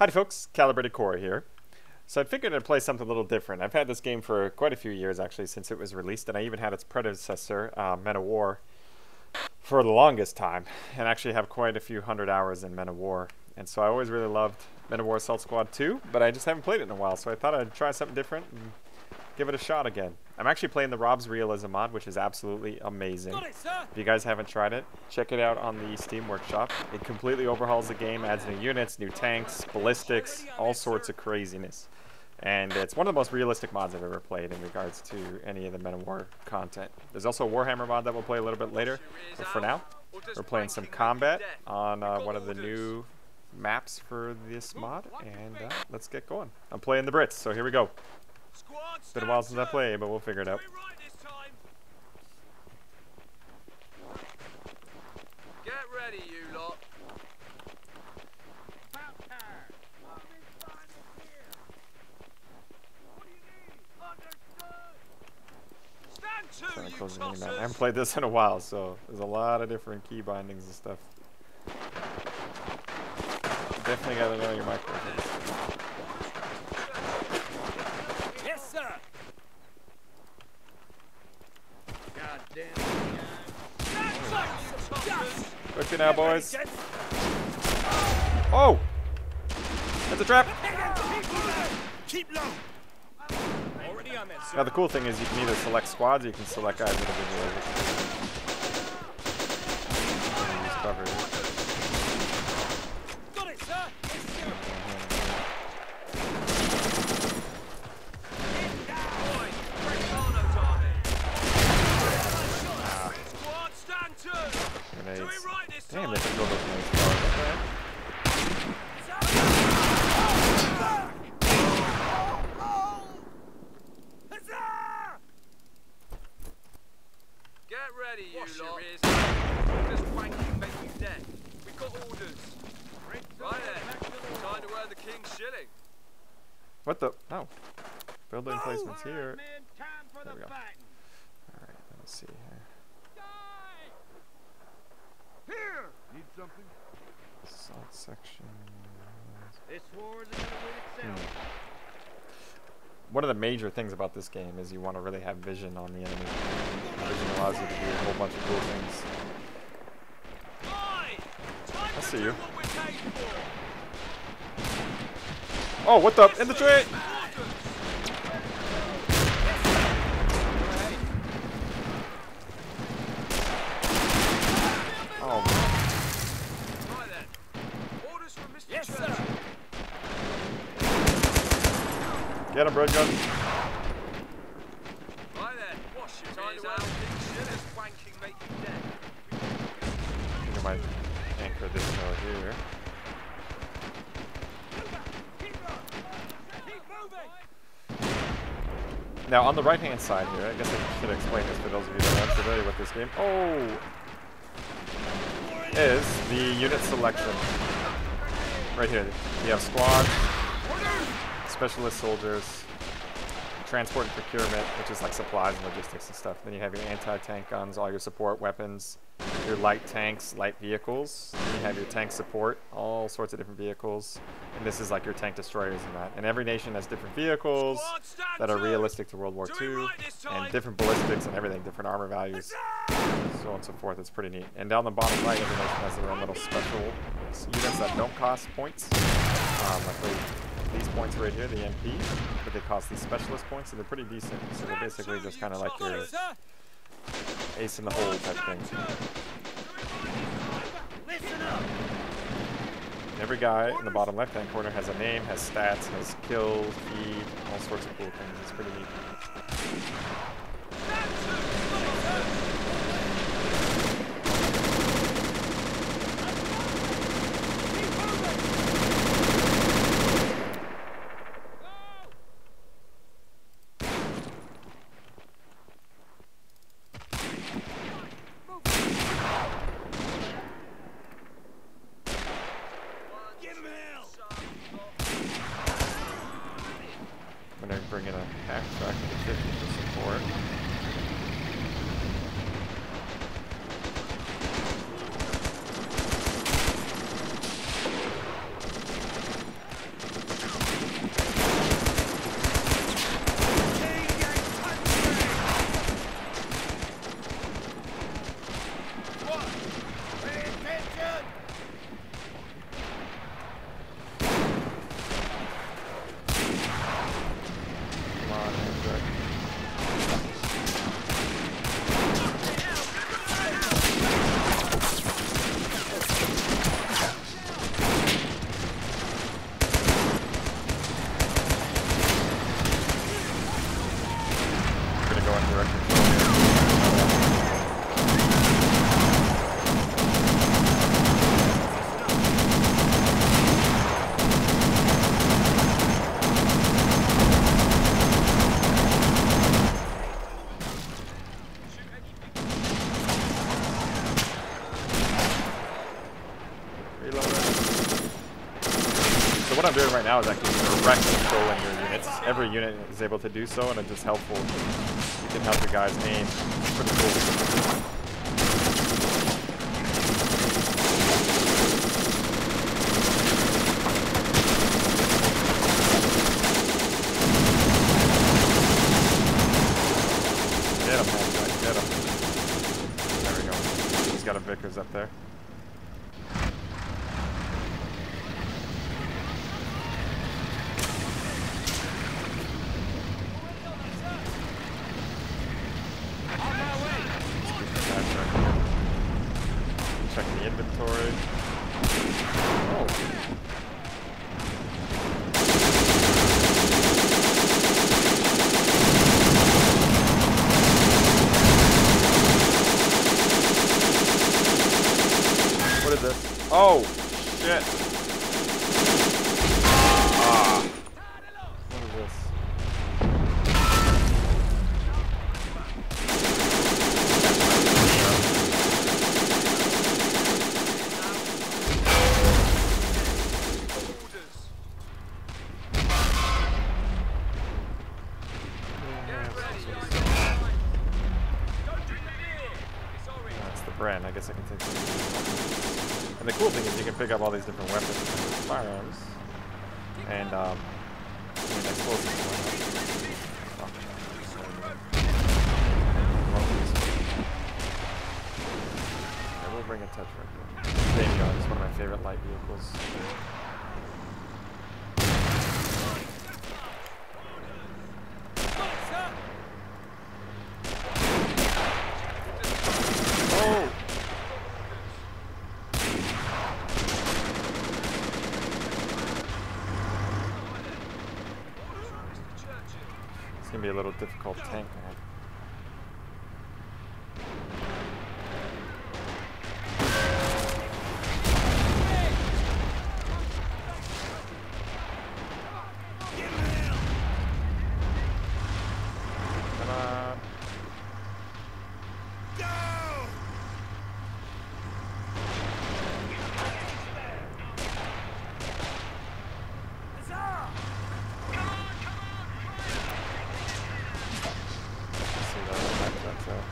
Howdy folks, Calibrated Core here. So I figured I'd play something a little different. I've had this game for quite a few years actually since it was released and I even had its predecessor, uh, Men of War, for the longest time and actually have quite a few hundred hours in Men of War. And so I always really loved Men of War Assault Squad 2, but I just haven't played it in a while so I thought I'd try something different give it a shot again. I'm actually playing the Robz Realism mod, which is absolutely amazing. If you guys haven't tried it, check it out on the Steam Workshop. It completely overhauls the game, adds new units, new tanks, ballistics, all sorts of craziness. And it's one of the most realistic mods I've ever played in regards to any of the Men of War content. There's also a Warhammer mod that we'll play a little bit later, but for now, we're playing some combat on uh, one of the new maps for this mod, and uh, let's get going. I'm playing the Brits, so here we go. It's been a while since I played, but we'll figure it out. Get ready, you lot. Stand to, you I haven't played this in a while, so there's a lot of different key bindings and stuff. Definitely gotta know your microphones. Now, boys. Oh! That's a trap! Now the cool thing is you can either select squads or you can select guys. Damn, they can go those nice far. Get ready, you Wash lot. Orders wanking make you dead. We've got orders. Right then. Time to earn the king's shilling. What the? Oh. Building placements here. There we go. Alright, let me see here. Here! Need something? Assault section. This war is another itself. Hmm. One of the major things about this game is you want to really have vision on the enemy. Vision allows you to do a whole bunch of cool things. I see you. Oh, what the? In the tree! Get him, Bren Gun. Right then, wash your Time to out. Shillers wanking make you dead. I think I might anchor this out here. Now, on the right-hand side here, I guess I should explain this for those of you that aren't familiar with this game. Oh! Is the unit selection. Right here. You have squad, specialist soldiers, transport and procurement, which is like supplies and logistics and stuff. Then you have your anti-tank guns, all your support weapons, your light tanks, light vehicles. Then you have your tank support, all sorts of different vehicles. And this is like your tank destroyers and that. And every nation has different vehicles that are realistic to World War II, and different ballistics and everything, different armor values, so on and so forth. It's pretty neat. And down the bottom right, every nation has their own little special units that don't cost points. Um, like these points right here, the MP, but they cost these specialist points, and they're pretty decent. So they're basically just kind of like your ace in the hole type thing. Every guy in the bottom left-hand corner has a name, has stats, has kills, feed, all sorts of cool things. It's pretty neat. I'm doing right now is actually direct controlling your units. Every unit is able to do so, and it's just helpful. You can help your guys aim. Pretty cool. Get him, Hamza, get him. There we go. He's got a Vickers up there. Back check. Checking the inventory. Oh. What is this? Oh, shit. Ah. What is this? Orders. Get ready. Don't drink the beer. It's orange. That's the brand. I guess I can take some. And the cool thing is you can pick up all these different weapons and firearms. And, um, I mean. Yeah, we'll bring a here. Daimler is one of my favorite light vehicles. Oh! It's gonna a little difficult tank. man. Come on. See that? That- That's uh,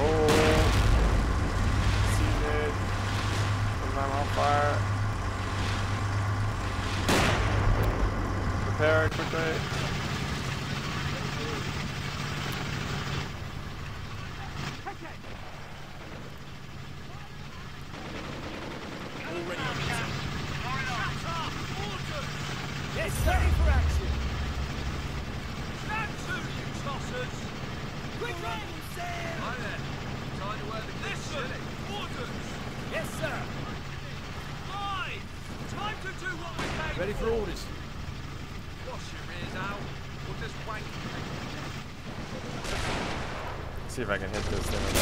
Oh, see it. I'm on fire. Prepare quickly. Yes, ready for action. Stand to, you tossers. Quick, Sam. Right there. Time to wear the Listen. Orders. Yes, sir. Right. Time to do what we came Ready for orders. Wash your ears out. Or just wank. See if I can hit this thing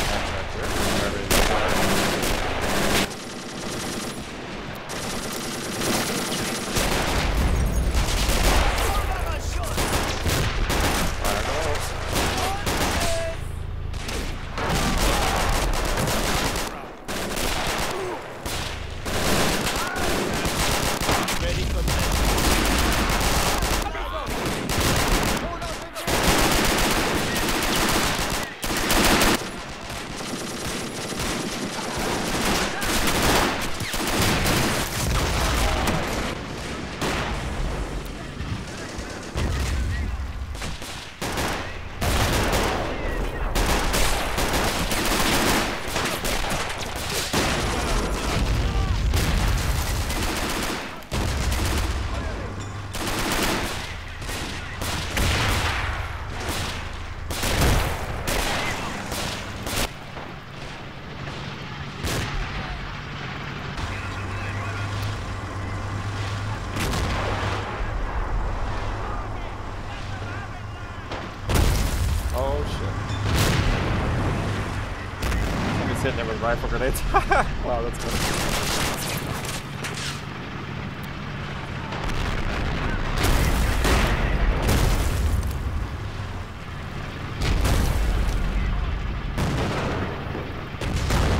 grenades. wow, that's good.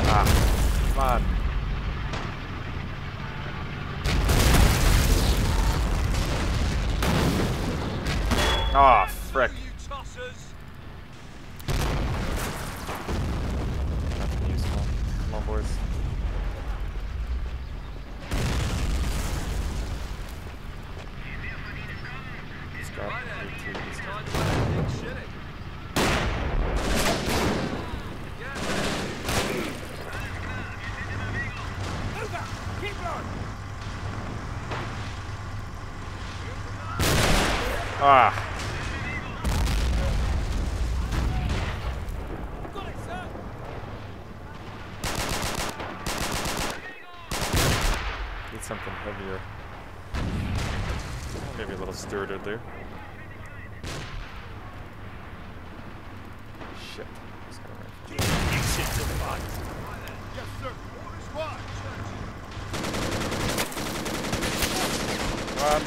Ah, ah frick.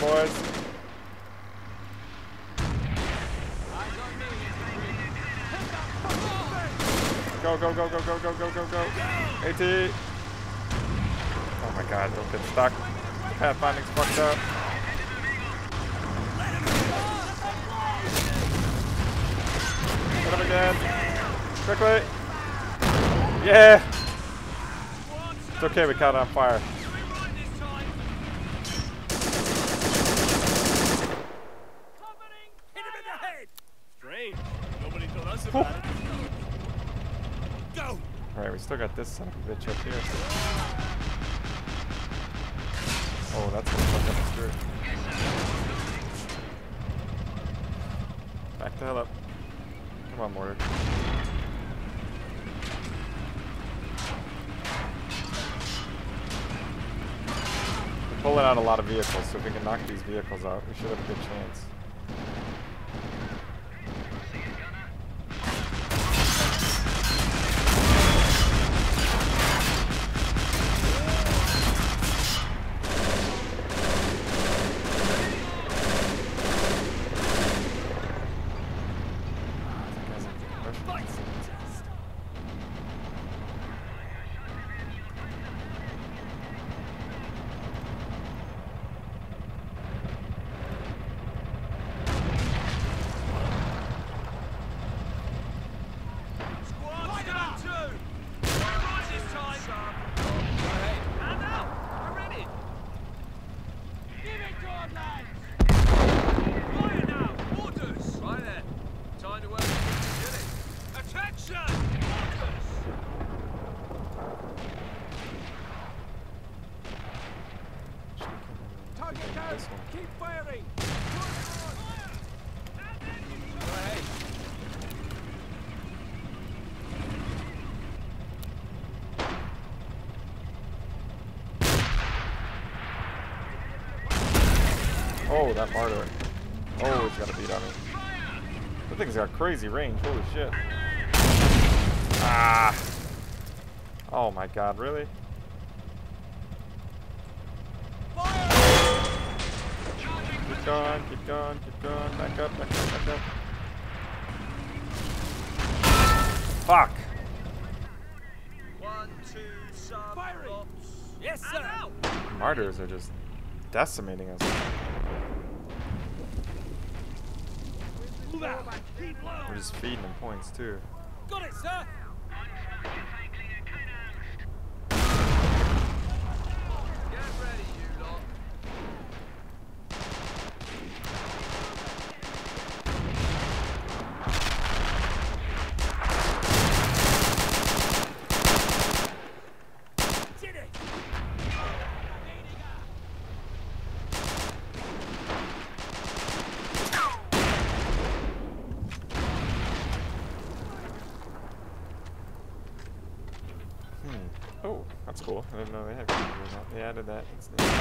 Boys. Go, go, go, go, go, go, go, go, go. AT. Oh my god, don't get stuck. Pathfinding's fucked up. Hit him again. Quickly. Yeah. It's okay, we caught it on fire. Right this time. Hit him in the head! Strange. Nobody told us about it. Go! Alright, we still got this son of a bitch up here. Oh, that's gonna fuck up the skirt. Back the hell up. Come on, Mortar. We're pulling out a lot of vehicles, so if we can knock these vehicles out, we should have a good chance. These guys are Russian. Squad's down two. Right this time. Go ahead. And out. We're ready. Give it to him, lads! Fire now. Orders. Right then. Time to wear the big shitty. Attention. Orders. Target down! This one. Keep firing! Go ahead. Oh, that mortar. Oh, he's got a beat on me. That thing's got crazy range. Holy shit. Ah. Oh my god, really? Keep going, keep going, keep going. Back up, back up, back up. Fuck. One, two, sub. Firing. Yes, sir! Mortars are just decimating us. Move out! Keep low! We're just feeding them points too. Got it, sir! out of that.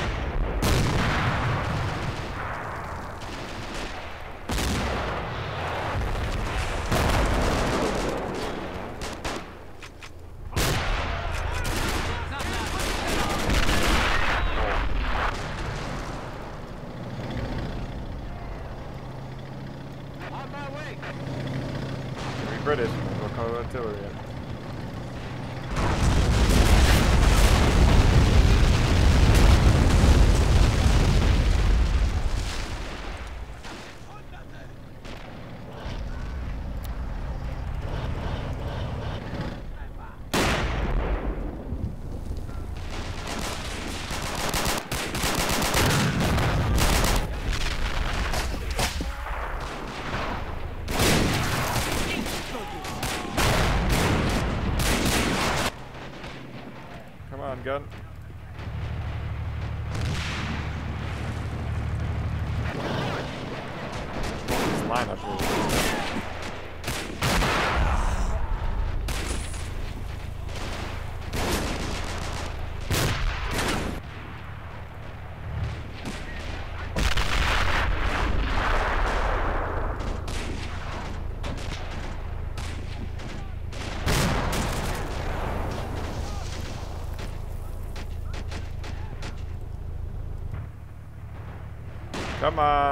Come on.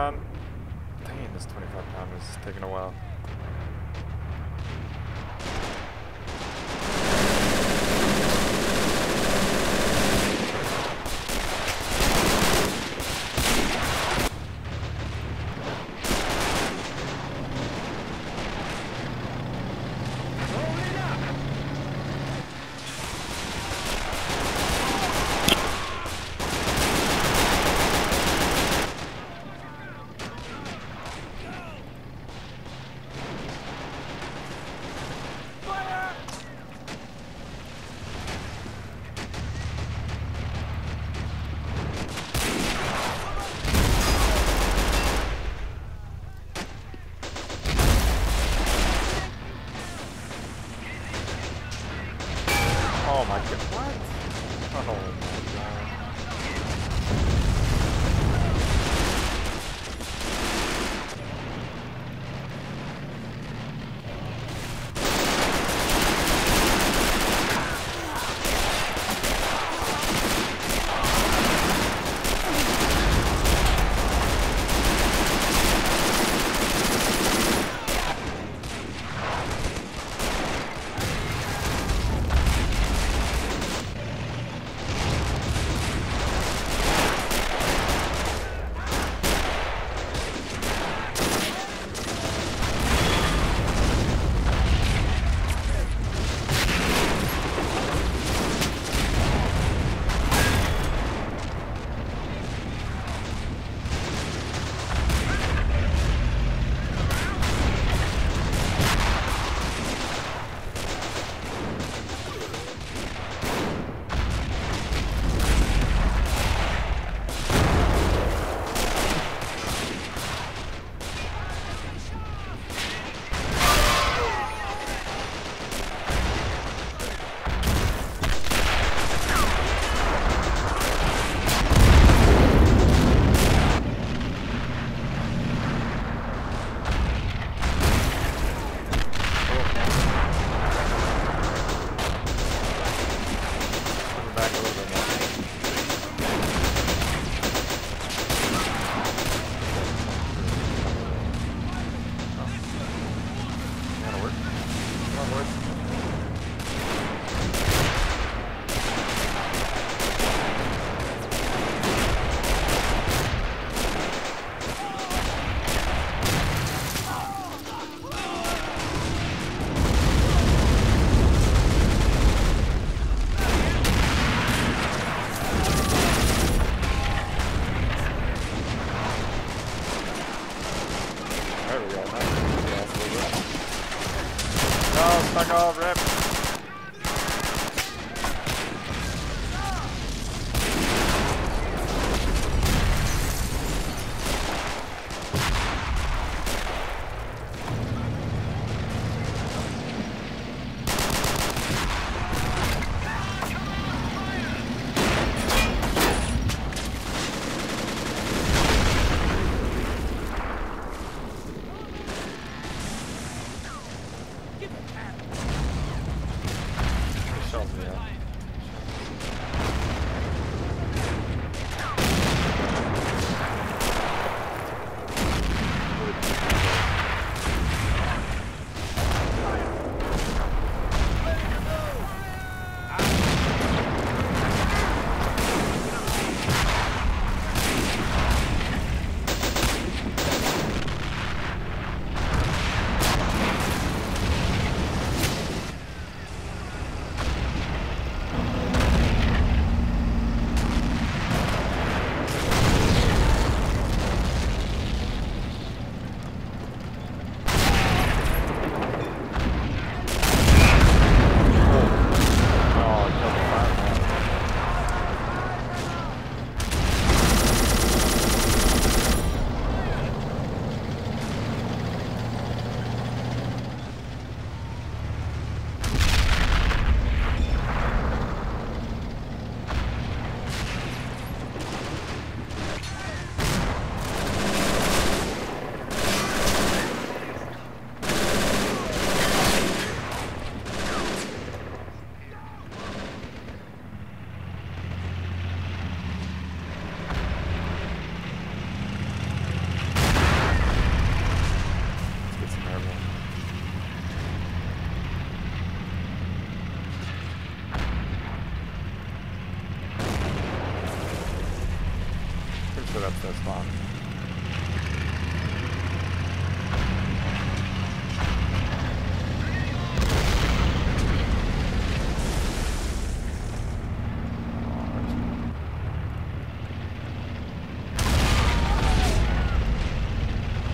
Those spawn.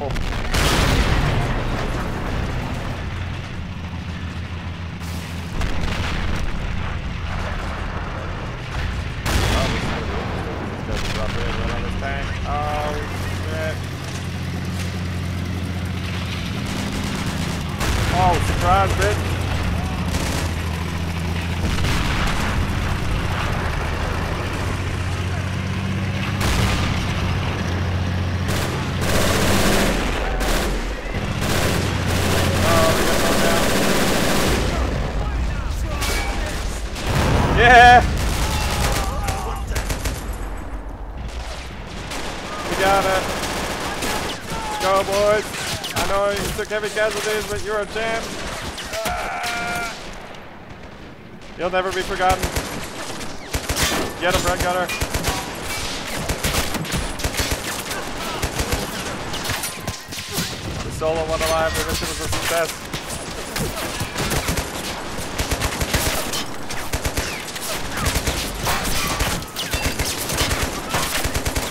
Oh. Oh, this is gonna be- this is gonna drop in right on this tank. Oh, shit. Oh, surprise, bitch. Oh, we got one down. Yeah! We got it. Go, boys. I know you took heavy casualties, but you're a champ. Ah. You'll never be forgotten. Get him, Red Gunner. The solo one alive. The mission was a success.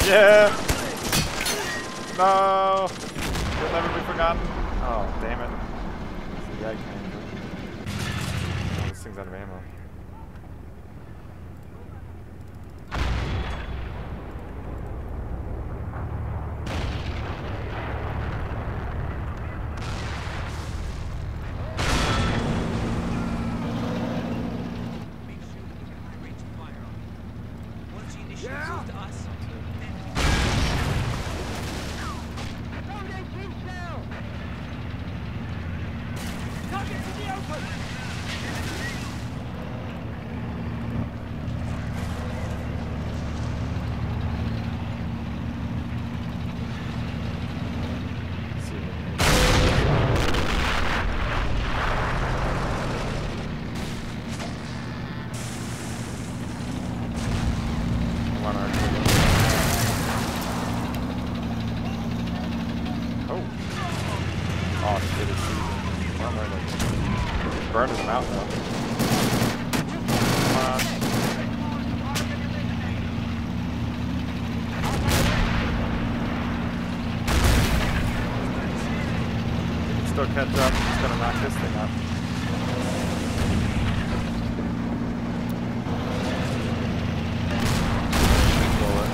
Yeah. No. You'll never be forgotten. Oh, damn it. Oh, this thing's out of ammo. Make sure we get high range fire on them. Once the initiative goes to us, Target in the open! Let's see what we can- Come on, Archer. Oh. Oh, shit, it's them out though. Still catch up. It's gonna knock this thing up. Roll it.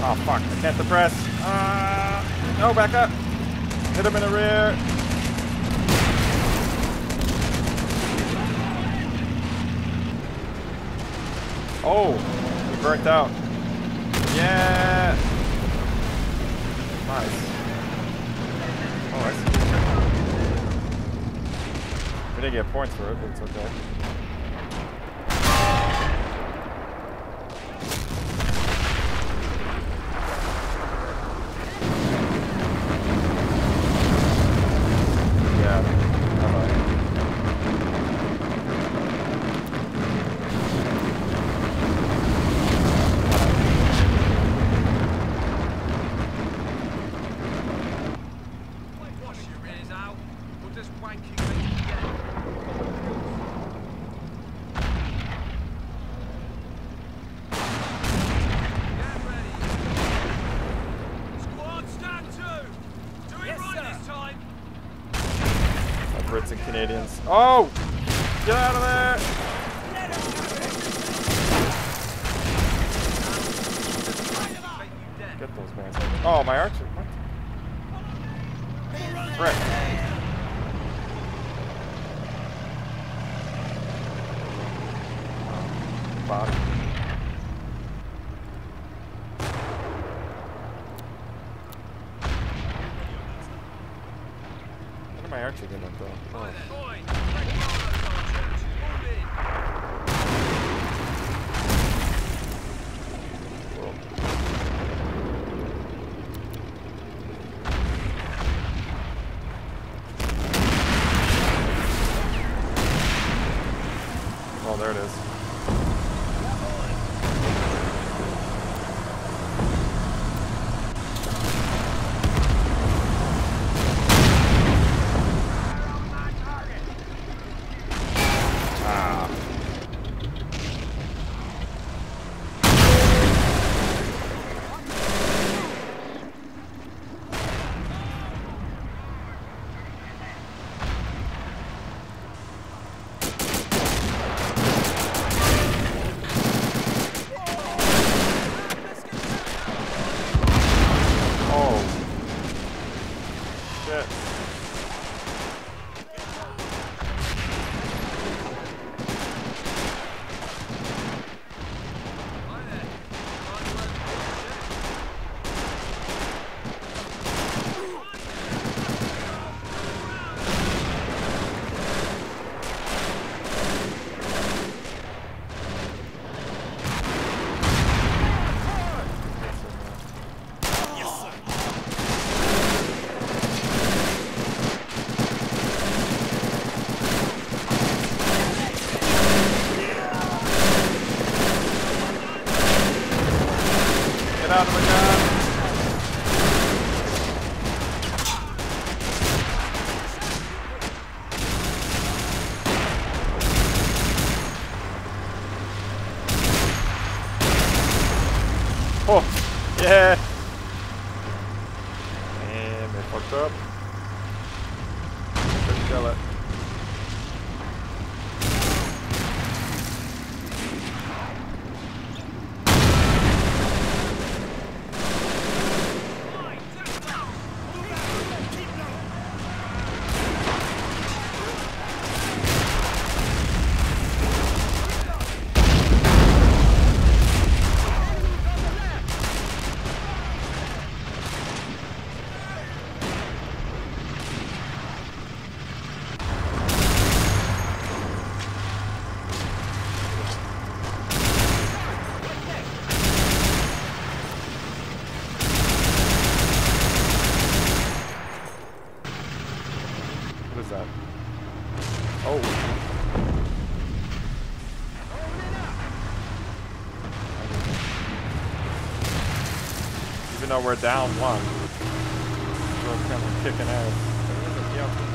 Oh fuck, I can't depress. Uh, no, back up. Hit him in the rear. Oh, he burnt out. Yeah. Nice. Oh, I see. We didn't get points for it, but it's okay. Yeah. Bye-bye. Wash your ears out. We'll just wanking make you get. Get ready. Squad, stand to. Do it right this time. Uh, Brits and Canadians. Oh! out of the car. even though we're down one. We're kind of kicking ass.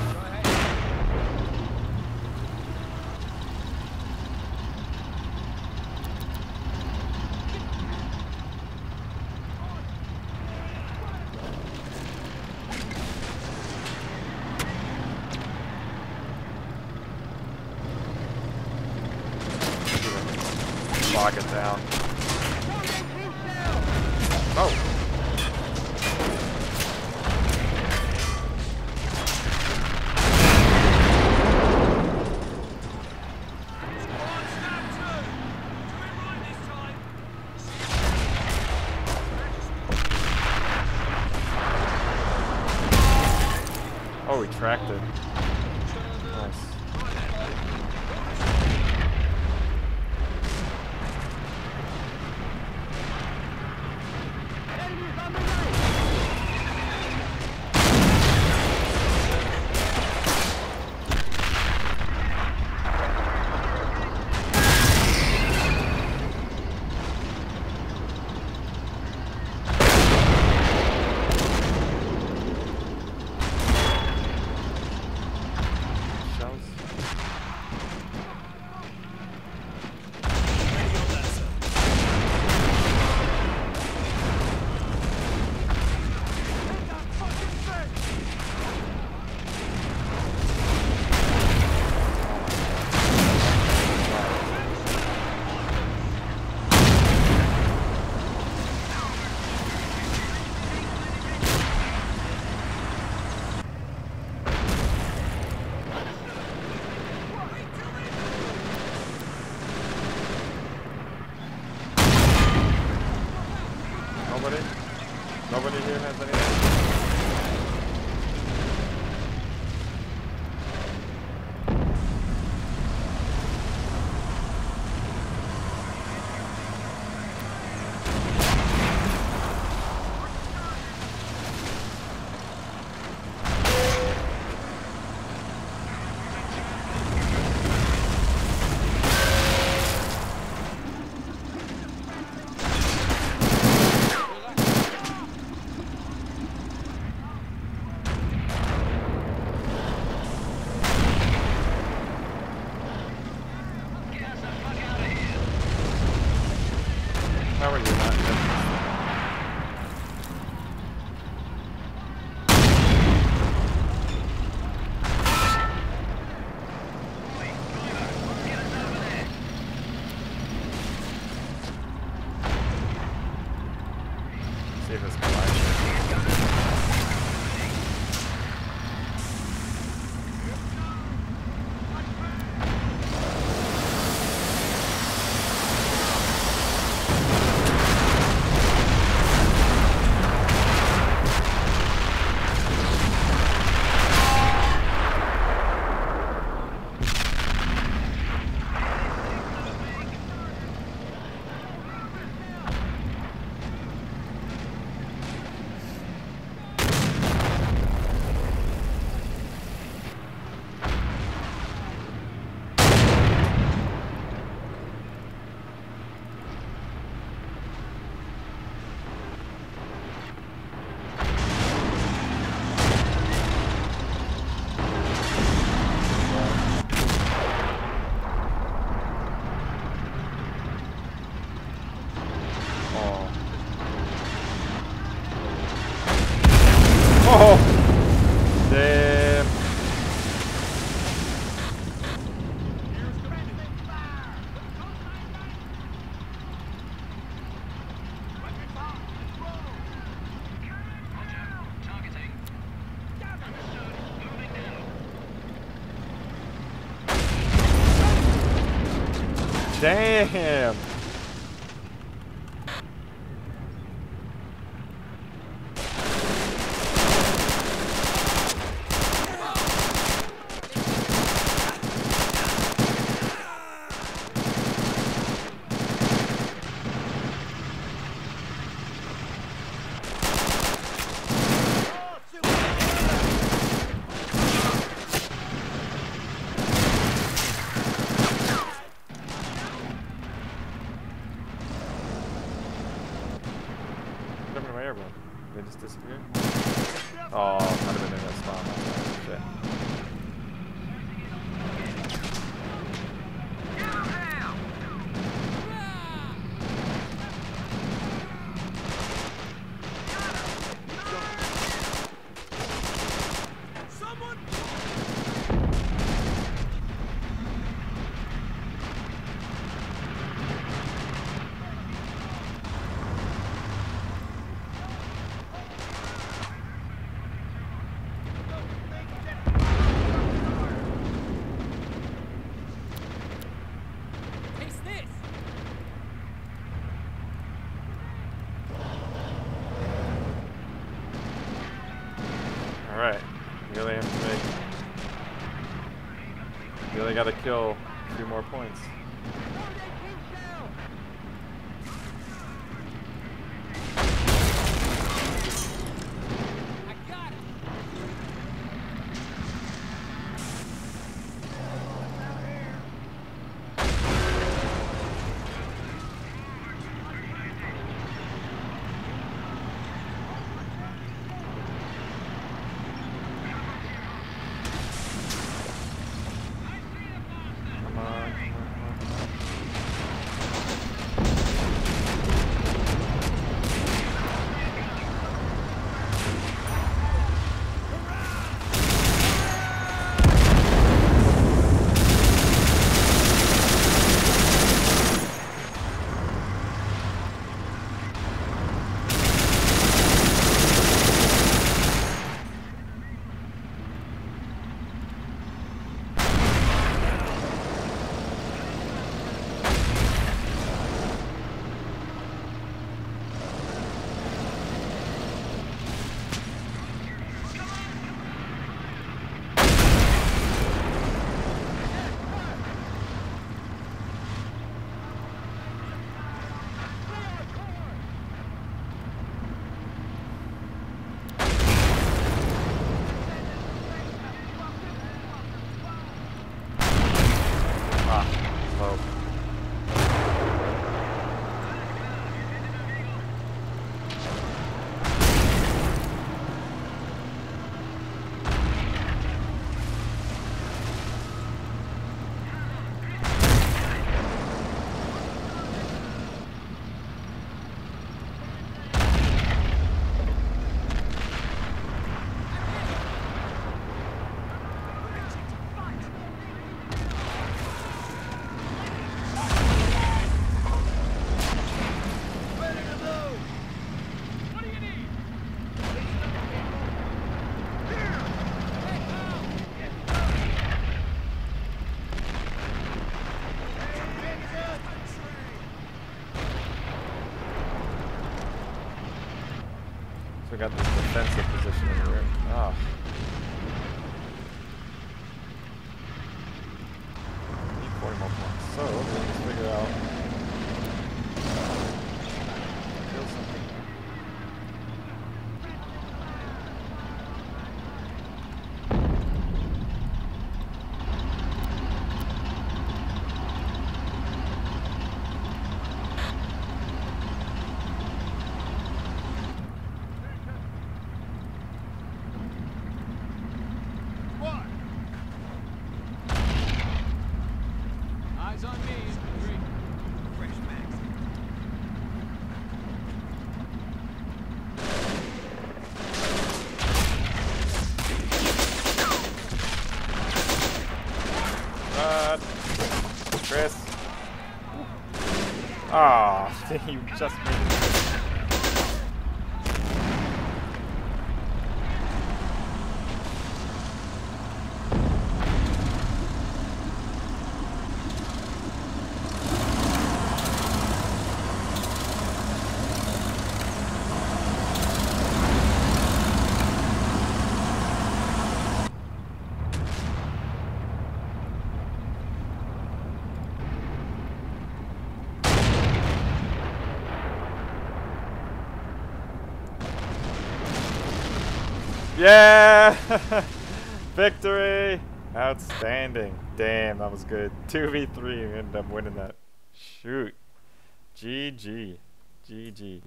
attractive. Oh, I've been in that spot. Shit. gotta kill you just made it. Yeah! Victory! Outstanding. Damn, that was good. 2v3, we ended up winning that. Shoot. GG. GG.